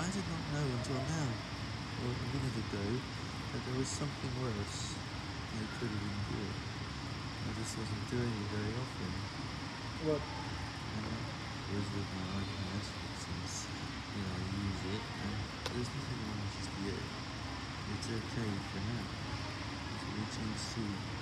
I did not know until now, or a minute ago, that there was something worse I could have endured. I just wasn't doing it very often. What? And was with my iPad, since, you know, I use it, and there's nothing wrong just yet. It's okay for now. We'll change to